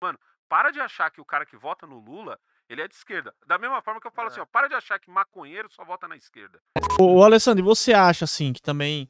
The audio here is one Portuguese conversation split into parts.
Mano, para de achar que o cara que vota no Lula, ele é de esquerda. Da mesma forma que eu falo é. assim, ó, para de achar que maconheiro só vota na esquerda. Ô, Alessandro, e você acha, assim, que também,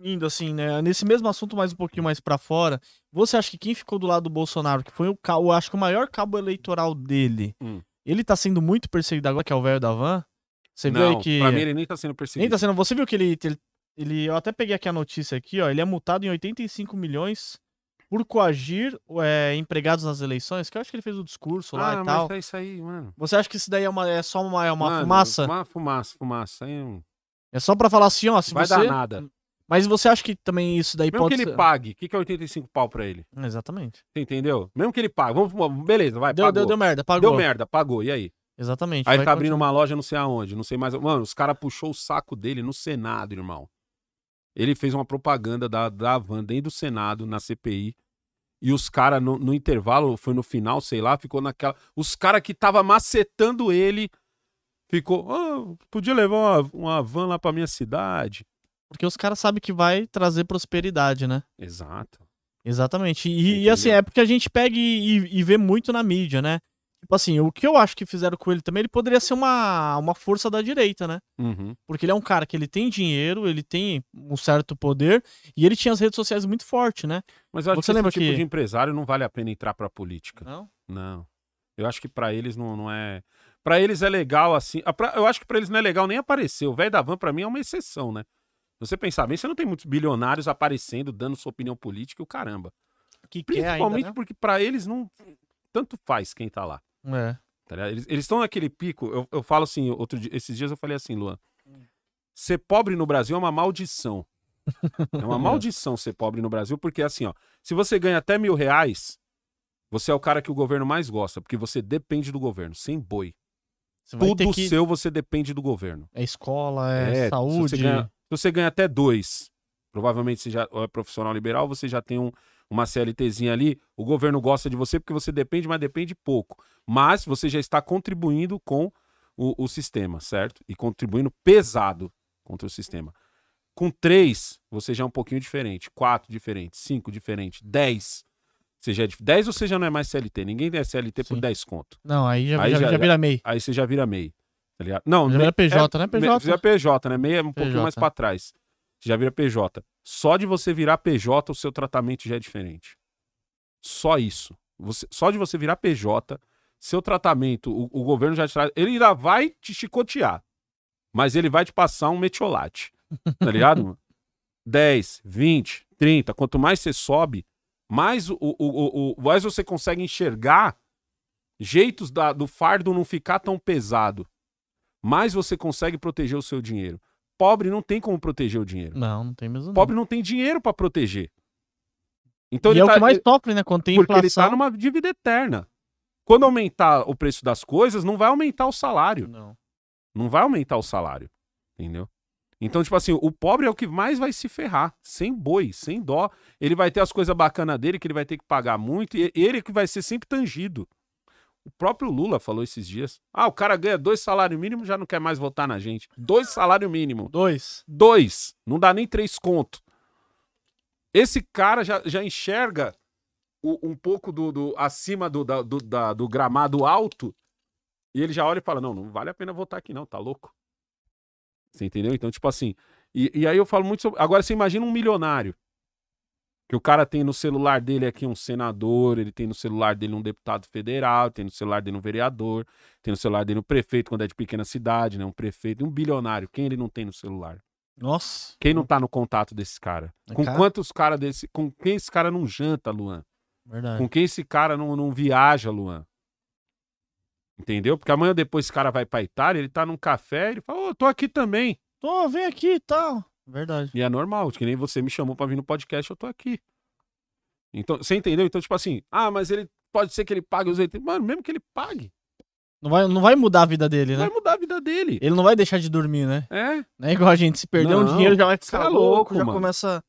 indo assim, né, nesse mesmo assunto mais um pouquinho mais para fora, você acha que quem ficou do lado do Bolsonaro, que foi o, eu acho que o maior cabo eleitoral dele, hum. ele tá sendo muito perseguido agora, que é o velho da van? Você viu aí que... pra mim ele nem tá sendo perseguido. Nem tá sendo, você viu que ele, ele, ele, eu até peguei aqui a notícia aqui, ó, ele é multado em 85 milhões por coagir é, empregados nas eleições, que eu acho que ele fez o discurso lá ah, e tal. Mas é isso aí, mano. Você acha que isso daí é, uma, é só uma, é uma mano, fumaça? Uma fumaça, fumaça. Aí... É só pra falar assim, ó, se Vai você... dar nada. Mas você acha que também isso daí Mesmo pode que ele pague, o que, que é 85 pau pra ele? Exatamente. Você entendeu? Mesmo que ele pague, vamos, beleza, vai, deu, pagou. Deu, deu merda, pagou. Deu merda, pagou, e aí? Exatamente. Aí ele tá abrindo uma loja não sei aonde, não sei mais. Mano, os caras puxou o saco dele no Senado, irmão. Ele fez uma propaganda da, da Van dentro do Senado, na CPI, e os caras, no, no, intervalo, foi no final, sei lá, ficou naquela. Os caras que tava macetando ele, ficou. Oh, podia levar uma, uma van lá pra minha cidade. Porque os caras sabem que vai trazer prosperidade, né? Exato. Exatamente. E, e assim, é porque a gente pega e, e, vê muito na mídia, né? Tipo assim, o que eu acho que fizeram com ele também, ele poderia ser uma, uma força da direita, né? Uhum. Porque ele é um cara que ele tem dinheiro, ele tem um certo poder e ele tinha as redes sociais muito forte, né? Mas eu acho Você que esse tipo que... de empresário não vale a pena entrar pra política. Não? Não. Eu acho que para eles não, não é. Para eles é legal assim. Eu acho que para eles não é legal nem aparecer. O velho da van, para mim, é uma exceção, né? Você pensar bem, você não tem muitos bilionários aparecendo, dando sua opinião política e o caramba. Que Principalmente ainda, né? porque para eles não. Tanto faz quem tá lá. É. Tá eles estão naquele pico. Eu, eu falo assim, outro dia, esses dias eu falei assim, Luan. Ser pobre no Brasil é uma maldição. É uma maldição ser pobre no Brasil, porque assim, ó, se você ganha até mil reais, você é o cara que o governo mais gosta, porque você depende do governo, sem boi. Tudo que... seu você depende do governo. É escola, é, é saúde. Se você, ganha, se você ganha até dois, provavelmente você já é profissional liberal, você já tem um, uma CLTzinha ali, o governo gosta de você porque você depende, mas depende pouco. Mas você já está contribuindo com o, o sistema, certo? E contribuindo pesado contra o sistema. Com três, você já é um pouquinho diferente. Quatro diferente, cinco diferente, dez. Você já é, dez você já não é mais CLT. Ninguém é CLT Sim. por 10 conto. Não, aí já, aí já, já, já vira MEI. Aí você já vira MEI. Tá ligado? Não, já vira PJ, é, né? PJ. Já PJ, né? MEI é um PJ. pouquinho mais para trás. Você já vira PJ. Só de você virar PJ, o seu tratamento já é diferente. Só isso. Você, só de você virar PJ, seu tratamento, o, o governo já te traz. Ele ainda vai te chicotear. Mas ele vai te passar um metiolate. Tá ligado? 10, 20, 30. Quanto mais você sobe, mais, o, o, o, o, mais você consegue enxergar jeitos da, do fardo não ficar tão pesado. Mais você consegue proteger o seu dinheiro. Pobre não tem como proteger o dinheiro. Não, não tem mesmo. Pobre não, não tem dinheiro para proteger. Então e é tá, o que mais sofre, né? Quando tem porque inflação. Porque ele tá numa dívida eterna. Quando aumentar o preço das coisas, não vai aumentar o salário. Não. Não vai aumentar o salário. Entendeu? Então, tipo assim, o pobre é o que mais vai se ferrar. Sem boi, sem dó. Ele vai ter as coisas bacanas dele, que ele vai ter que pagar muito, e ele que vai ser sempre tangido. O próprio Lula falou esses dias. Ah, o cara ganha dois salários mínimos, já não quer mais votar na gente. Dois salários mínimos. Dois. Dois. Não dá nem três conto. Esse cara já, já enxerga o, um pouco do, do acima do, da, do, da, do gramado alto e ele já olha e fala: Não, não vale a pena votar aqui, não, tá louco. Você entendeu? Então, tipo assim. E, e aí eu falo muito sobre. Agora, você imagina um milionário que o cara tem no celular dele aqui um senador, ele tem no celular dele um deputado federal, tem no celular dele um vereador, tem no celular dele um prefeito quando é de pequena cidade, né? Um prefeito, um bilionário. Quem ele não tem no celular? Nossa. Quem não tá no contato desse cara? É com cara? quantos caras desse. Com quem esse cara não janta, Luan? Verdade. Com quem esse cara não, não viaja, Luan? Entendeu? Porque amanhã depois esse cara vai pra Itália, ele tá num café, ele fala, ô, oh, tô aqui também. Tô, vem aqui e tal. Verdade. E é normal, que nem você me chamou para vir no podcast, eu tô aqui. Então, você entendeu? Então, tipo assim, ah, mas ele pode ser que ele pague os 80. Mano, mesmo que ele pague. Não vai, não vai mudar a vida dele, né? Vai mudar a vida dele. Ele não vai deixar de dormir, né? É. Não é igual a gente, se perder não, um dinheiro já vai ficar é louco, já mano. começa.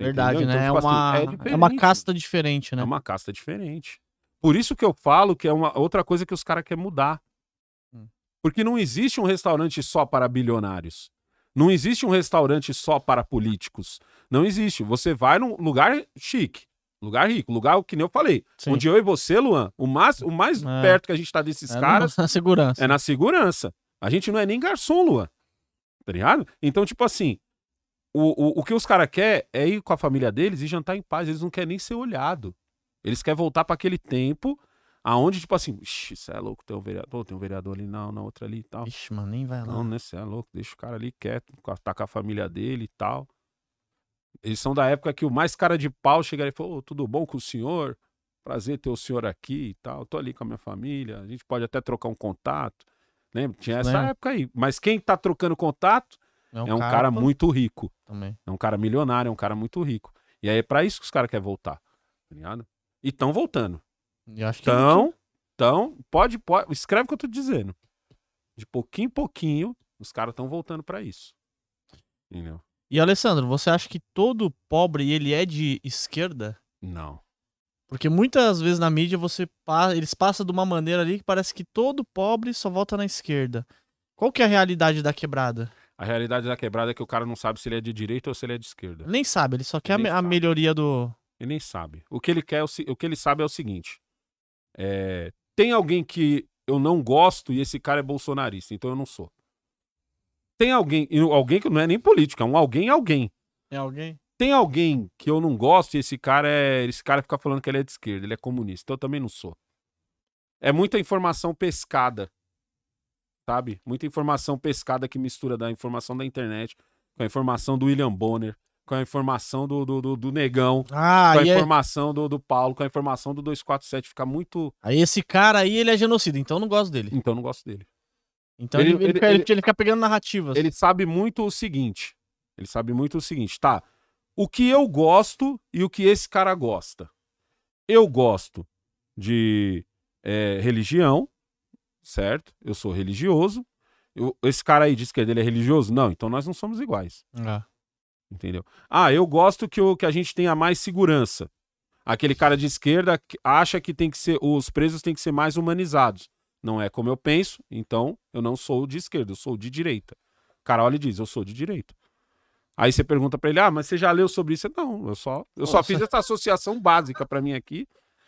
Verdade, né? Então, tipo é, uma, assim, é, é, uma casta diferente, né? É uma casta diferente. Por isso que eu falo que é uma outra coisa que os caras querem mudar. Hum. Porque não existe um restaurante só para bilionários. Não existe um restaurante só para políticos. Não existe. Você vai num lugar chique, Lugar rico. Lugar, que nem eu falei. Sim. Onde eu e você, Luan, o mais, o mais É. perto que a gente tá desses É caras na segurança. é na segurança. A gente não é nem garçom, Luan. Tá ligado? Então, tipo assim, o, o, o que os caras querem é ir com a família deles e jantar em paz. Eles não querem nem ser olhado. Eles querem voltar para aquele tempo aonde, tipo assim, isso é louco, tem um vereador, pô, tem um vereador ali, não, na outra ali e tal. Ixi, mano, nem vai lá. Não, né? Você é louco, deixa o cara ali quieto, tá com a família dele e tal. Eles são da época que o mais cara de pau chegaria e falou: "Ô, tudo bom com o senhor? Prazer ter o senhor aqui e tal. Tô ali com a minha família, a gente pode até trocar um contato. Lembra? Tinha essa Lembro. época aí. Mas quem tá trocando contato é um cara capa muito rico. Também. É um cara milionário, é um cara muito rico. E aí é pra isso que os caras querem voltar. Tá ligado? E tão voltando. Então, então pode, pode. Escreve o que eu tô dizendo. De pouquinho em pouquinho, os caras estão voltando pra isso. Entendeu? E Alessandro, você acha que todo pobre ele é de esquerda? Não. Porque muitas vezes na mídia você eles passam de uma maneira ali que parece que todo pobre só volta na esquerda. Qual que é a realidade da quebrada? A realidade da quebrada é que o cara não sabe se ele é de direita ou se ele é de esquerda. Ele nem sabe, ele só quer a, me- a sabe. melhoria do. Ele nem sabe. O que ele quer, é o que ele sabe é o seguinte: é, tem alguém que eu não gosto e esse cara é bolsonarista, então eu não sou. Tem alguém, alguém que não é nem político, é um alguém alguém. É alguém? Tem alguém que eu não gosto e esse cara é, esse cara fica falando que ele é de esquerda, ele é comunista, então eu também não sou. É muita informação pescada. Sabe? Muita informação pescada que mistura da informação da internet com a informação do William Bonner, com a informação do, do, do- do Negão, Ah, com a é- informação do, do Paulo, com a informação do 247, fica muito. aí esse cara aí ele é genocida, então eu não gosto dele. Então eu não gosto dele. Então ele, Ele- ele, ele- fica, ele- fica pegando narrativas. Ele sabe muito o seguinte. Ele sabe muito o seguinte, tá? O que eu gosto e o que esse cara gosta. Eu gosto de é, religião, certo? Eu sou religioso. Eu- esse cara aí diz que ele é religioso? Não, então nós não somos iguais. Ah, Entendeu? Ah, eu gosto que, o, que a gente tenha mais segurança. Aquele cara de esquerda que acha que tem que ser os presos têm que ser mais humanizados. Não é como eu penso, então eu não sou de esquerda, eu sou de direita. O cara olha e diz, eu sou de direita. Aí você pergunta pra ele, ah, mas você já leu sobre isso? Não, eu só, eu só fiz essa associação básica pra mim aqui.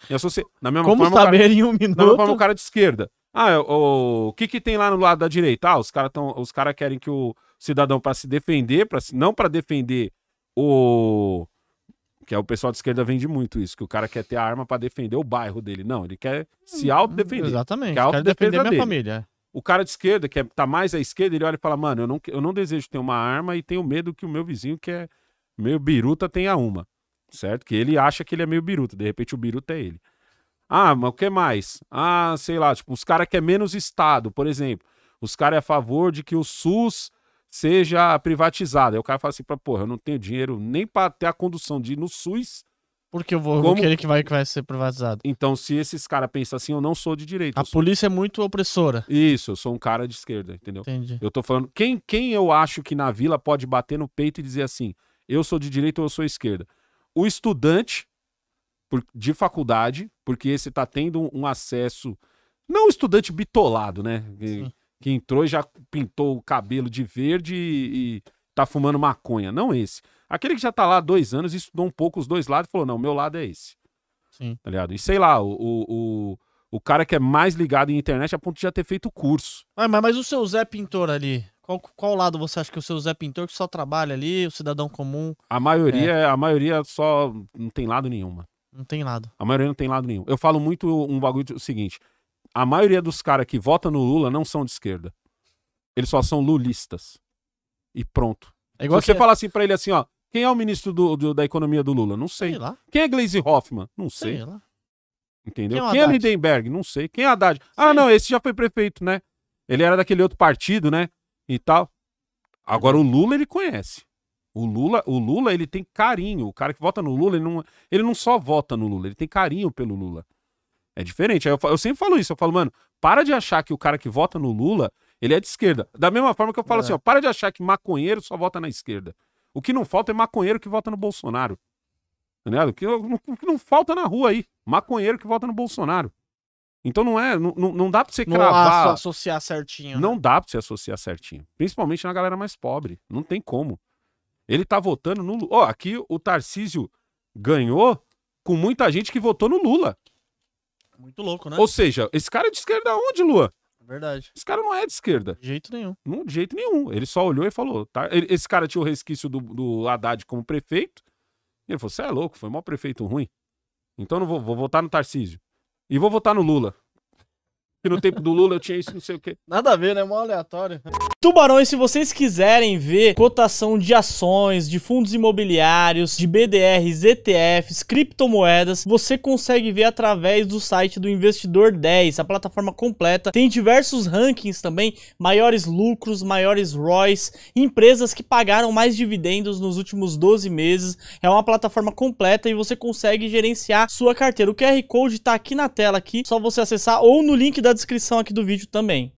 E associ... Na mesma Como forma, o cara- saber em um da mesma forma, o minuto? cara de esquerda. Ah, é, o, o que que tem lá no lado da direita? Ah, os caras os cara querem que o cidadão para se defender, para não para defender o que é o pessoal de esquerda vende muito isso, que o cara quer ter a arma para defender o bairro dele. Não, ele quer se autodefender. Exatamente. Que é a Quero defender autodefesa minha dele. família. O cara de esquerda, que é, tá mais à esquerda, ele olha e fala: "Mano, eu não, eu não desejo ter uma arma e tenho medo que o meu vizinho que é meio biruta tenha uma". Certo? Que ele acha que ele é meio biruta, de repente o biruta é ele. Ah, mas o que mais? Ah, sei lá, tipo, os caras que é menos Estado, por exemplo. Os caras é a favor de que o SUS seja privatizado. Aí o cara fala assim, pra, porra, eu não tenho dinheiro nem pra ter a condução de ir no SUS. Porque eu vou, Como- querer que vai, que vai ser privatizado. Então, se esses caras pensam assim, eu não sou de direita. A sou- polícia é muito opressora. Isso, eu sou um cara de esquerda, entendeu? Entendi. Eu tô falando, quem, quem eu acho que na vila pode bater no peito e dizer assim, eu sou de direita ou eu sou esquerda? O estudante por- de faculdade, porque esse tá tendo um, acesso, não o estudante bitolado, né? Que, que entrou e já pintou o cabelo de verde e, e tá fumando maconha. Não esse. Aquele que já tá lá há dois anos e estudou um pouco os dois lados e falou, não, meu lado é esse. Sim. Tá ligado? E sei lá, o, o, o, o cara que é mais ligado em internet a ponto de já ter feito curso. Ah, mas, mas o seu Zé Pintor ali, qual, qual lado você acha que o seu Zé Pintor que só trabalha ali, o cidadão comum, A maioria, a maioria só não tem lado nenhum, mano. Não tem nada? A maioria não tem lado nenhum. Eu falo muito um bagulho do seguinte: a maioria dos caras que votam no Lula não são de esquerda. Eles só são lulistas. E pronto. É igual Se você que- falar assim pra ele assim, ó, quem é o ministro do, do- da economia do Lula? Não sei. Sei lá, Quem é Glaze Hoffman? Não sei. sei lá. Entendeu? Quem é o Quem é? Lindenberg? Não sei. Quem é Haddad? Ah, não, esse já foi prefeito, né? Ele era daquele outro partido, né? E tal. Agora o Lula ele conhece. O Lula, o Lula ele tem carinho. O cara que vota no Lula, ele não, ele não só vota no Lula, ele tem carinho pelo Lula. É diferente. Eu, eu sempre falo isso. Eu falo, mano, para de achar que o cara que vota no Lula, ele é de esquerda. Da mesma forma que eu falo É. assim, ó, para de achar que maconheiro só vota na esquerda. O que não falta é maconheiro que vota no Bolsonaro. Tá ligado? O que, não- o que não falta na rua aí. Maconheiro que vota no Bolsonaro. Então não é. Não, não, não dá pra você Não cravar. asso- associar certinho. né? Não dá pra você associar certinho. Principalmente na galera mais pobre. Não tem como. Ele tá votando no. Lu- Ó, aqui o Tarcísio ganhou com muita gente que votou no Lula. Muito louco, né? Ou seja, esse cara é de esquerda onde, Lua? Verdade. Esse cara não é de esquerda. De jeito nenhum. Não, de jeito nenhum. Ele só olhou e falou. Tá? Ele- esse cara tinha o resquício do, do Haddad como prefeito. E ele falou: você é louco, foi mó prefeito ruim. Então eu não vou, vou votar no Tarcísio. E vou votar no Lula. Porque no tempo do Lula eu tinha isso, não sei o quê. Nada a ver, né? Mó aleatório. Tubarões, se vocês quiserem ver cotação de ações, de fundos imobiliários, de BDRs, ETFs, criptomoedas, você consegue ver através do site do Investidor 10, a plataforma completa. Tem diversos rankings também, maiores lucros, maiores ROIs, empresas que pagaram mais dividendos nos últimos 12 meses. É uma plataforma completa e você consegue gerenciar sua carteira. O QR Code tá aqui na tela aqui, só você acessar ou no link da descrição aqui do vídeo também.